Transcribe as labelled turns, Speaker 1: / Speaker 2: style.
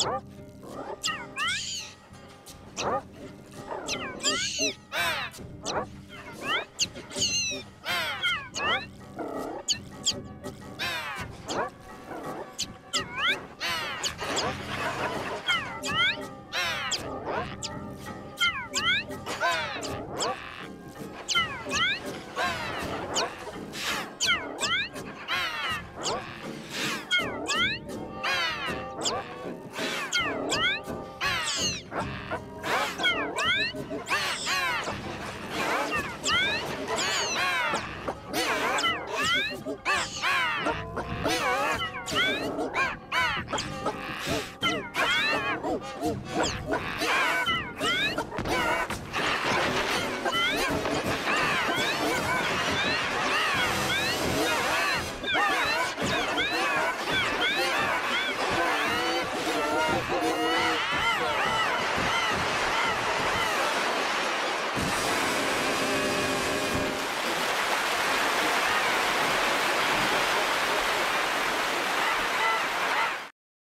Speaker 1: Ah! Oh, oh, oh, oh.